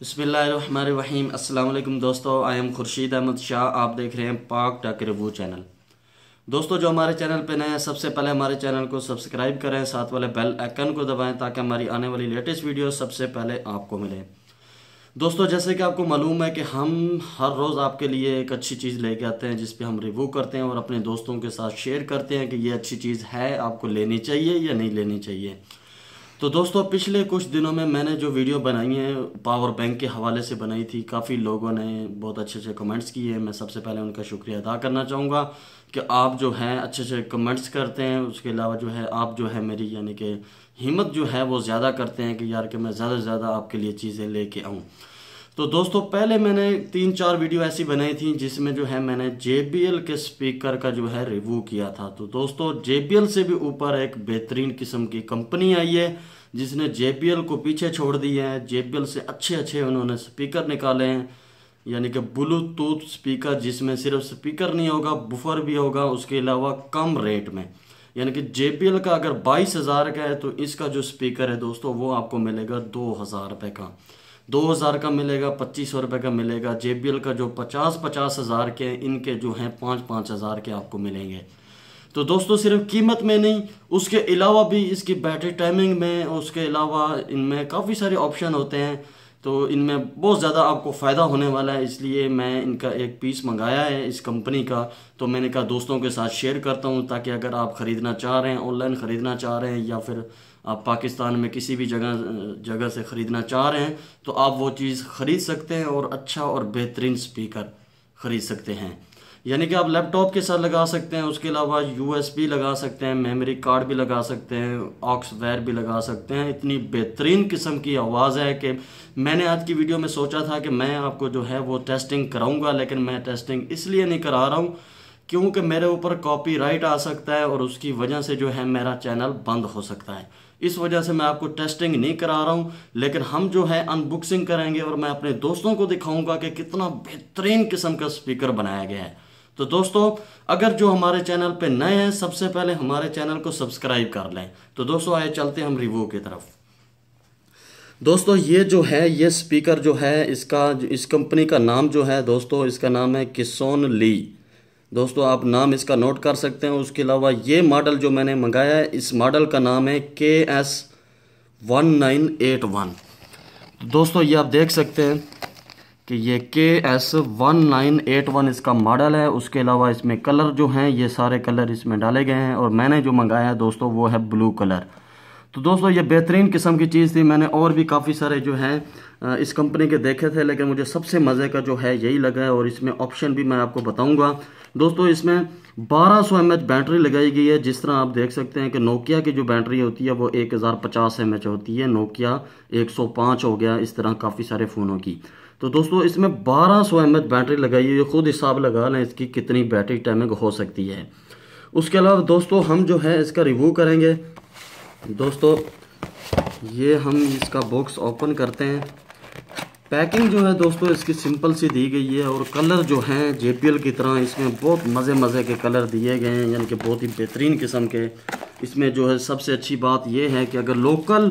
بسم اللہ الرحمن الرحیم۔ السلام علیکم دوستو آئی ایم خورشید احمد شاہ، آپ دیکھ رہے ہیں پاک ٹاک ریوو چینل۔ دوستو، جو ہمارے چینل پہ نئے ہیں، سب سے پہلے ہمارے چینل کو سبسکرائب کریں، ساتھ والے بیل ایکن کو دبائیں تاکہ ہماری آنے والی لیٹسٹ ویڈیو سب سے پہلے آپ کو ملے دوستو، جیسے کہ آپ کو معلوم ہے کہ ہم ہر روز آپ کے لیے ایک اچھی چیز لے کے آتے ہیں، جس پہ ہم ریویو کرتے ہیں اور اپنے دوستوں کے ساتھ شیئر کرتے ہیں کہ یہ اچھی چیز ہے، آپ کو لینی چاہیے یا نہیں لینی چاہیے۔ تو دوستو، پچھلے کچھ دنوں میں میں نے جو ویڈیو بنائی ہیں، پاور بینک کے حوالے سے بنائی تھی، کافی لوگوں نے بہت اچھے اچھے کمنٹس کیے ہیں۔ میں سب سے پہلے ان کا شکریہ ادا کرنا چاہوں گا کہ آپ جو ہیں، اچھے اچھے کمنٹس کرتے ہیں۔ اس کے علاوہ جو ہے، آپ جو ہے میری یعنی کہ ہمت جو ہے وہ زیادہ کرتے ہیں کہ یار کہ میں زیادہ سے زیادہ آپ کے لیے چیزیں لے کے آؤں۔ تو دوستو، پہلے میں نے تین چار ویڈیو ایسی بنائی تھیں جس میں جو ہے میں نے جے بی ایل کے سپیکر کا جو ہے ریویو کیا تھا۔ تو دوستو، جے بی ایل سے بھی اوپر ایک بہترین قسم کی کمپنی آئی ہے جس نے جے بی ایل کو پیچھے چھوڑ دی ہے۔ جے بی ایل سے اچھے اچھے انہوں نے سپیکر نکالے ہیں۔ یعنی کہ بلو ٹوتھ سپیکر جس میں صرف سپیکر نہیں ہوگا، بفر بھی ہوگا، اس کے علاوہ کم ریٹ میں۔ یعنی کہ جے بی ایل کا اگر بائیس ہزار کا ہے تو اس کا جو سپیکر ہے دوستو، وہ آپ کو ملے گا دو ہزار روپے کا۔ دو ہزار کا ملے گا پچیس سو روپے کا ملے گا۔ جے بی ایل کا جو پچاس پچاس ہزار کے، ان کے جو ہیں پانچ پانچ ہزار کے آپ کو ملیں گے۔ تو دوستو، صرف قیمت میں نہیں، اس کے علاوہ بھی اس کی بیٹری ٹائمنگ میں، اس کے علاوہ ان میں کافی سارے آپشن ہوتے ہیں۔ تو ان میں بہت زیادہ آپ کو فائدہ ہونے والا ہے، اس لیے میں ان کا ایک پیس منگایا ہے اس کمپنی کا۔ تو میں نے کہا دوستوں کے ساتھ شیئر کرتا ہوں تاکہ اگر آپ خریدنا چاہ رہے ہیں، آن لائن خریدنا چاہ رہے ہیں یا پھر آپ پاکستان میں کسی بھی جگہ جگہ سے خریدنا چاہ رہے ہیں، تو آپ وہ چیز خرید سکتے ہیں اور اچھا اور بہترین سپیکر خرید سکتے ہیں۔ یعنی کہ آپ لیپ ٹاپ کے ساتھ لگا سکتے ہیں، اس کے علاوہ یو ایس بی لگا سکتے ہیں، میموری کارڈ بھی لگا سکتے ہیں، آکس ویئر بھی لگا سکتے ہیں۔ اتنی بہترین قسم کی آواز ہے کہ میں نے آج کی ویڈیو میں سوچا تھا کہ میں آپ کو جو ہے وہ ٹیسٹنگ کراؤں گا، لیکن میں ٹیسٹنگ اس لیے نہیں کرا رہا ہوں کیونکہ میرے اوپر کاپی رائٹ آ سکتا ہے اور اس کی وجہ سے جو ہے میرا چینل بند ہو سکتا ہے۔ اس وجہ سے میں آپ کو ٹیسٹنگ نہیں کرا رہا ہوں، لیکن ہم جو ہے ان بکسنگ کریں گے اور میں اپنے دوستوں کو دکھاؤں گا کہ کتنا بہترین قسم کا سپیکر بنایا گیا ہے۔ تو دوستو، اگر جو ہمارے چینل پہ نئے ہیں، سب سے پہلے ہمارے چینل کو سبسکرائب کر لیں۔ تو دوستو، آئے چلتے ہیں ہم ریویو کی طرف۔ دوستو، یہ جو ہے، یہ سپیکر جو ہے، اس کا، اس کمپنی کا نام جو ہے، دوستو، اس کا نام ہے کسون لی۔ دوستو، آپ نام اس کا نوٹ کر سکتے ہیں۔ اس کے علاوہ یہ ماڈل جو میں نے منگایا ہے، اس ماڈل کا نام ہے K S one nine eight one. دوستو، یہ آپ دیکھ سکتے ہیں۔ کہ یہ K S one nine eight one اس کا ماڈل ہے، اس کے علاوہ اس میں کلر جو ہیں، یہ سارے کلر اس میں ڈالے گئے ہیں اور میں نے جو منگایا ہے دوستو، وہ ہے بلو کلر تو دوستو، یہ بہترین قسم کی چیز تھی۔ میں نے اور بھی کافی سارے جو ہیں اس کمپنی کے دیکھے تھے، لیکن مجھے سب سے مزے کا جو ہے یہی لگا ہے اور اس میں آپشن بھی میں آپ کو بتاؤں گا۔ دوستو، اس میں بارہ سو ایم ایچ بیٹری لگائی گئی ہے۔ جس طرح آپ دیکھ سکتے ہیں کہ نوکیا کی جو بیٹری ہوتی ہے، وہ ایک ہزار پچاس ایم ایچ ہوتی ہے۔ نوکیا ایک سو پانچ ہو گیا، اس طرح کافی سارے فونوں کی۔ تو دوستو، اس میں بارہ سو ایم ایچ بیٹری لگائی ہے۔ خود حساب لگا لیں اس کی کتنی بیٹری ٹائمنگ ہو سکتی ہے۔ اس کے علاوہ دوستو، ہم جو ہے اس کا ریویو کریں گے۔ دوستو، یہ ہم اس کا باکس اوپن کرتے ہیں۔ پیکنگ جو ہے دوستو، اس کی سمپل سی دی گئی ہے اور کلر جو ہیں جے پی ایل کی طرح، اس میں بہت مزے مزے کے کلر دیے گئے ہیں یعنی کہ بہت ہی بہترین قسم کے۔ اس میں جو ہے سب سے اچھی بات یہ ہے کہ اگر لوکل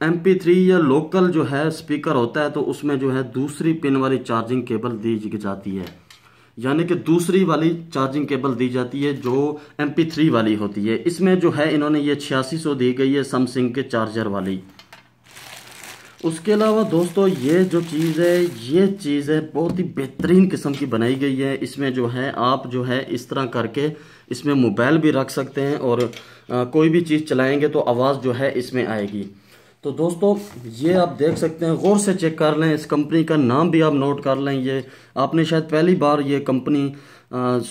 ایم پی تھری یا لوکل جو ہے سپیکر ہوتا ہے تو اس میں جو ہے دوسری پن والی چارجنگ کیبل دی جی- جاتی ہے۔ یعنی کہ دوسری والی چارجنگ کیبل دی جاتی ہے جو ایم پی تھری والی ہوتی ہے۔ اس میں جو ہے انہوں نے یہ چھیاسی سو دی گئی ہے سمسنگ کے چارجر والی۔ اس کے علاوہ دوستو یہ جو چیز ہے، یہ چیز ہے بہت ہی بہترین قسم کی بنائی گئی ہے۔ اس میں جو ہے آپ جو ہے اس طرح کر کے اس میں موبائل بھی رکھ سکتے ہیں اور کوئی بھی چیز چلائیں گے تو آواز جو ہے اس میں آئے گی۔ تو دوستو، یہ آپ دیکھ سکتے ہیں، غور سے چیک کر لیں، اس کمپنی کا نام بھی آپ نوٹ کر لیں۔ یہ آپ نے شاید پہلی بار یہ کمپنی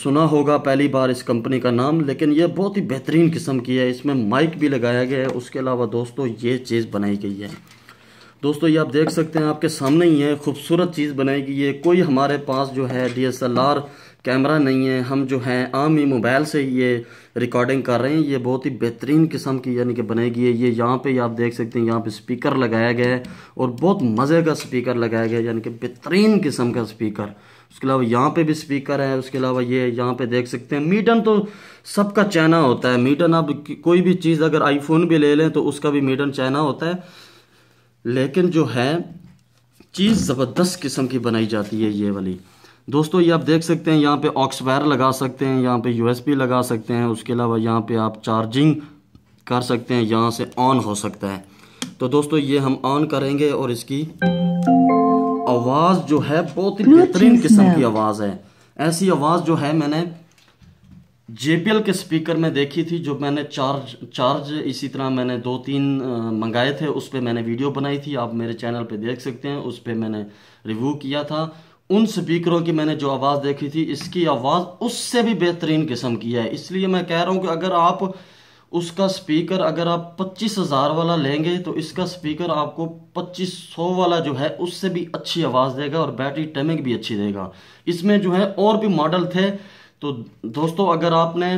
سنا ہوگا، پہلی بار اس کمپنی کا نام، لیکن یہ بہت ہی بہترین قسم کی ہے۔ اس میں مائک بھی لگایا گیا ہے۔ اس کے علاوہ دوستو، یہ چیز بنائی گئی ہے۔ دوستو، یہ آپ دیکھ سکتے ہیں، آپ کے سامنے ہی ہے، خوبصورت چیز بنائی گئی ہے۔ کوئی ہمارے پاس جو ہے، D S L R camera نہیں ہے، ہم جو ہیں عام ہی موبائل سے یہ ریکارڈنگ کر رہے ہیں، یہ بہت ہی بہترین قسم کی یعنی کہ بنائی گئی ہے۔ یہ یہاں پہ آپ دیکھ سکتے ہیں، یہاں پہ سپیکر لگایا گیا ہے اور بہت مزے کا سپیکر لگایا گیا ہے یعنی کہ بہترین قسم کا سپیکر۔ اس کے علاوہ یہاں پہ بھی سپیکر ہے، اس کے علاوہ یہ یہاں پہ دیکھ سکتے ہیں۔ میڈن تو سب کا چائنا ہوتا ہے۔ میڈن اب کوئی بھی چیز اگر آئی فون بھی لے لیں تو اس کا بھی میڈن چائنا ہوتا ہے۔ لیکن جو ہے، چیز زبردست قسم کی بنائی جاتی ہے یہ والی۔ دوستو یہ آپ دیکھ سکتے ہیں یہاں پہ آکس وائر لگا سکتے ہیں یہاں پہ یو ایس پی لگا سکتے ہیں اس کے علاوہ یہاں پہ آپ چارجنگ کر سکتے ہیں یہاں سے آن ہو سکتا ہے۔ تو دوستو یہ ہم آن کریں گے اور اس کی آواز جو ہے بہت ہی بہترین قسم کی آواز ہے۔ ایسی آواز جو ہے میں نے جے پی ایل کے سپیکر میں دیکھی تھی جو میں نے چارج چارج اسی طرح میں نے دو تین منگائے تھے اس پہ میں نے ویڈیو بنائی تھی آپ میرے چینل پہ دیکھ سکتے ہیں اس پہ میں نے ریویو کیا تھا۔ ان سپیکروں کی میں نے جو آواز دیکھی تھی، اس کی آواز اس سے بھی بہترین قسم کی ہے۔ اس لیے میں کہہ رہا ہوں کہ اگر آپ اس کا سپیکر اگر آپ پچیس ہزار والا لیں گے، تو اس کا سپیکر آپ کو پچیس سو والا جو ہے، اس سے بھی اچھی آواز دے گا اور بیٹری ٹیمنگ بھی اچھی دے گا۔ اس میں جو ہے اور بھی ماڈل تھے۔ تو دوستو، اگر آپ نے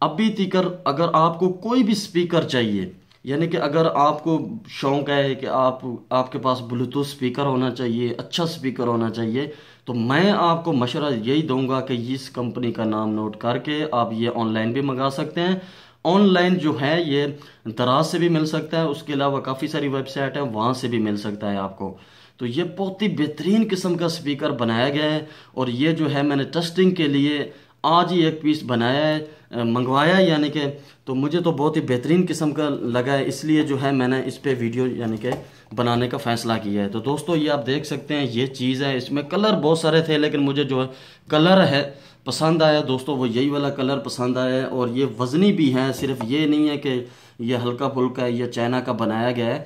ابھی تیکر اگر آپ کو کوئی بھی سپیکر چاہیے یعنی کہ اگر آپ کو شوق ہے کہ آپ آپ کے پاس بلوٹوتھ سپیکر ہونا چاہیے اچھا سپیکر ہونا چاہیے، تو میں آپ کو مشورہ یہی دوں گا کہ اس کمپنی کا نام نوٹ کر کے آپ یہ آن لائن بھی منگا سکتے ہیں۔ آن لائن جو ہے یہ دراز سے بھی مل سکتا ہے، اس کے علاوہ کافی ساری ویب سائٹ ہے وہاں سے بھی مل سکتا ہے آپ کو۔ تو یہ بہت ہی بہترین قسم کا سپیکر بنایا گیا ہے اور یہ جو ہے میں نے ٹیسٹنگ کے لیے آج ہی ایک پیس بنایا ہے منگوایا ہے یعنی کہ تو مجھے تو بہت ہی بہترین قسم کا لگا ہے۔ اس لیے جو ہے، میں نے اس پہ ویڈیو یعنی کہ بنانے کا فیصلہ کیا ہے۔ تو دوستو، یہ آپ دیکھ سکتے ہیں، یہ چیز ہے۔ اس میں کلر بہت سارے تھے، لیکن مجھے جو ہے کلر ہے، پسند آیا۔ دوستو، وہ یہی والا کلر پسند آیا ہے۔ اور یہ وزنی بھی ہے صرف یہ نہیں ہے کہ یہ ہلکا پھلکا ہے یہ چائنا کا بنایا گیا ہے،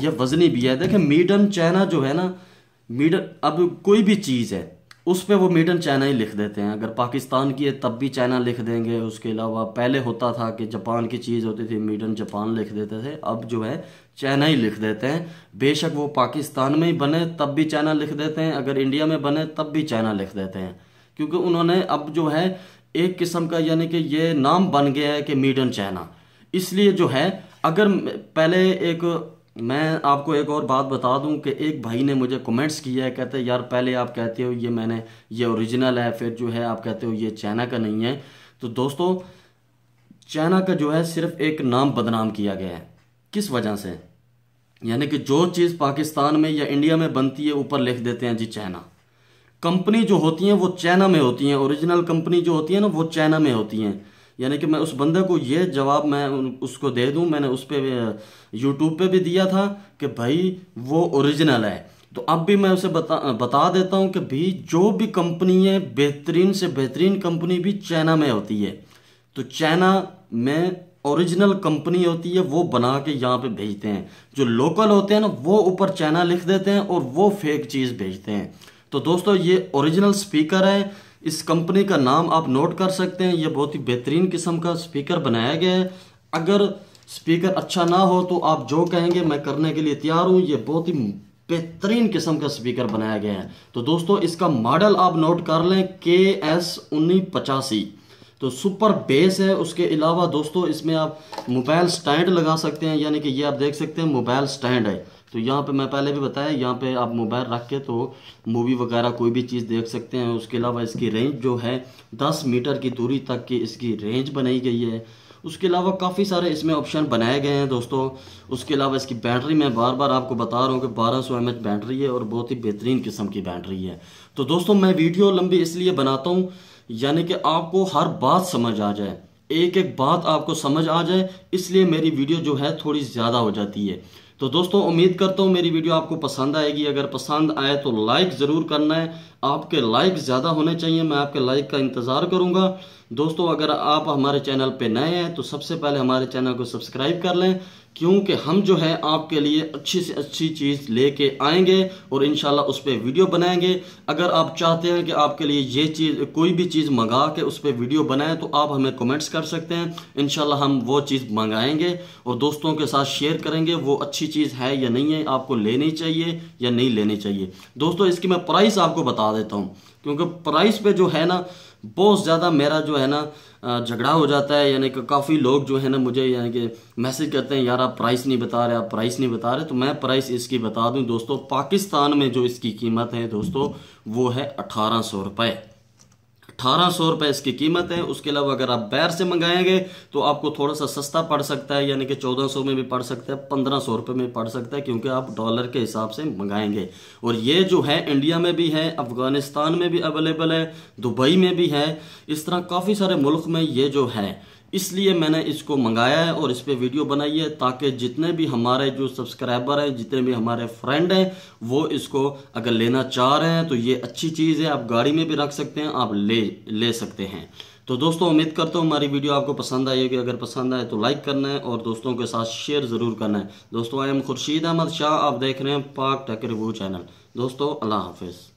یہ وزنی بھی ہے۔ دیکھیں میڈن چائنا جو ہے نا میڈن اب کوئی بھی چیز ہے اس پہ وہ میڈن چائنا ہی لکھ دیتے ہیں۔ اگر پاکستان کی ہے تب بھی چائنا لکھ دیں گے، اس کے علاوہ پہلے ہوتا تھا کہ جاپان کی چیز ہوتی تھی، میڈن جاپان لکھ دیتے تھے، اب جو ہے چائنا ہی لکھ دیتے ہیں۔ بے شک وہ پاکستان میں ہی بنے، تب بھی چائنا لکھ دیتے ہیں۔ اگر انڈیا میں بنے، تب بھی چائنا لکھ دیتے ہیں۔ کیونکہ انہوں نے اب جو ہے ایک قسم کا یعنی کہ یہ نام بن گیا ہے کہ میڈن چائنا۔ اس لیے جو ہے، اگر پہلے ایک میں آپ کو ایک اور بات بتا دوں کہ ایک بھائی نے مجھے کومنٹس کیا ہے، کہتے ہیں، یار، پہلے آپ کہتے ہو یہ میں نے، یہ اوریجنل ہے، پھر جو ہے آپ کہتے ہو یہ چائنا کا نہیں ہے۔ تو دوستو چائنا کا جو ہے صرف ایک نام بدنام کیا گیا ہے۔ کس وجہ سے؟ یعنی کہ جو چیز پاکستان میں یا انڈیا میں بنتی ہے، اوپر لکھ دیتے ہیں جی چائنا کمپنی جو ہوتی ہیں وہ چائنا میں ہوتی ہیں اوریجنل کمپنی جو ہوتی ہیں نا، وہ چائنا میں ہوتی ہیں۔ یعنی کہ میں اس بندے کو یہ جواب میں اس کو دے دوں، میں نے اس پہ یوٹیوب پہ بھی دیا تھا کہ بھائی وہ اوریجنل ہے۔ تو اب بھی میں اسے بتا بتا دیتا ہوں کہ بھی جو بھی کمپنی ہے، بہترین سے بہترین کمپنی بھی چائنا میں ہوتی ہے۔ تو چائنا میں اوریجنل کمپنی ہوتی ہے، وہ بنا کے یہاں پہ بھیجتے ہیں۔ جو لوکل ہوتے ہیں نا، وہ اوپر چائنا لکھ دیتے ہیں اور وہ فیک چیز بھیجتے ہیں۔ تو دوستو، یہ اوریجنل سپیکر ہے۔ اس کمپنی کا نام آپ نوٹ کر سکتے ہیں، یہ بہت ہی بہترین قسم کا سپیکر بنایا گیا ہے۔ اگر سپیکر اچھا نہ ہو تو آپ جو کہیں گے، میں کرنے کے لیے تیار ہوں۔ یہ بہت ہی بہترین قسم کا سپیکر بنایا گیا ہے۔ تو دوستو، اس کا ماڈل آپ نوٹ کر لیں کے ایس انی پچاسی۔ تو سپر بیس ہے۔ اس کے علاوہ دوستو، اس میں آپ موبائل سٹینڈ لگا سکتے ہیں یعنی کہ یہ آپ دیکھ سکتے ہیں، موبائل سٹینڈ ہے۔ تو یہاں پہ میں پہلے بھی بتایا، یہاں پہ آپ موبائل رکھ کے تو مووی وغیرہ کوئی بھی چیز دیکھ سکتے ہیں۔ اس کے علاوہ اس کی رینج جو ہے، دس میٹر کی دوری تک کی اس کی رینج بنائی گئی ہے۔ اس کے علاوہ کافی سارے اس میں آپشن بنائے گئے ہیں دوستو۔ اس کے علاوہ اس کی بیٹری میں بار بار آپ کو بتا رہا ہوں کہ بارہ سو ایم ایچ بیٹری ہے اور بہت ہی بہترین قسم کی بیٹری ہے۔ تو دوستو، میں ویڈیو لمبی اس لیے بناتا ہوں یعنی کہ آپ کو ہر بات سمجھ آ جائے۔ ایک ایک بات آپ کو سمجھ آ جائے، اس لیے میری ویڈیو جو ہے تھوڑی زیادہ ہو جاتی ہے۔ تو دوستو، امید کرتا ہوں میری ویڈیو آپ کو پسند آئے گی۔ اگر پسند آئے تو لائک ضرور کرنا ہے۔ آپ کے لائک زیادہ ہونے چاہیے، میں آپ کے لائک کا انتظار کروں گا۔ دوستو، اگر آپ ہمارے چینل پہ نئے ہیں تو سب سے پہلے ہمارے چینل کو سبسکرائب کر لیں۔ کیونکہ ہم جو ہے آپ کے لیے اچھی سے اچھی چیز لے کے آئیں گے اور انشاءاللہ اس پہ ویڈیو بنائیں گے۔ اگر آپ چاہتے ہیں کہ آپ کے لیے یہ چیز، کوئی بھی چیز منگا کے اس پہ ویڈیو بنائیں تو آپ ہمیں کومنٹس کر سکتے ہیں۔ انشاءاللہ ہم وہ چیز منگائیں گے اور دوستوں کے ساتھ شیئر کریں گے وہ اچھی چیز ہے یا نہیں ہے، آپ کو لینی چاہیے یا نہیں لینی چاہیے۔ دوستو، اس کی میں پرائس آپ کو بتا دیتا ہوں۔ کیونکہ پرائس پہ جو ہے نا بہت زیادہ میرا جو ہے نا جھگڑا ہو جاتا ہے یعنی کہ کافی لوگ جو ہے نا مجھے یعنی کہ میسج کرتے ہیں، یار آپ پرائس نہیں بتا رہے، آپ پرائس نہیں بتا رہے، تو میں پرائس اس کی بتا دوں دوستو، پاکستان میں جو اس کی قیمت ہے دوستو، وہ ہے اٹھارہ سو روپے۔ اٹھارہ سو روپے اس کی قیمت ہے۔ اس کے علاوہ اگر آپ بیر سے منگائیں گے تو آپ کو تھوڑا سا سستا پڑ سکتا ہے یعنی کہ چودہ سو میں بھی پڑ سکتا ہے، پندرہ سو روپے میں پڑ سکتا ہے، کیونکہ آپ ڈالر کے حساب سے منگائیں گے۔ اور یہ جو ہے انڈیا میں بھی ہے، افغانستان میں بھی اویلیبل ہے، دبئی میں بھی ہے۔ اس طرح کافی سارے ملک میں یہ جو ہے اس لیے میں نے اس کو منگایا ہے اور اس پہ ویڈیو بنائی ہے تاکہ جتنے بھی ہمارے جو سبسکرائبر ہیں، جتنے بھی ہمارے فرینڈ ہیں، وہ اس کو اگر لینا چاہ رہے ہیں تو یہ اچھی چیز ہے، آپ گاڑی میں بھی رکھ سکتے ہیں، آپ لے لے سکتے ہیں۔ تو دوستوں امید کرتا ہوں ہماری ویڈیو آپ کو پسند آئی کہ اگر پسند آئے تو لائک کرنا ہے اور دوستوں کے ساتھ شیئر ضرور کرنا ہے۔ دوستوں آئی ایم خورشید احمد شاہ، آپ دیکھ رہے ہیں پاک ٹیک ریویو چینل۔ دوستوں اللہ حافظ۔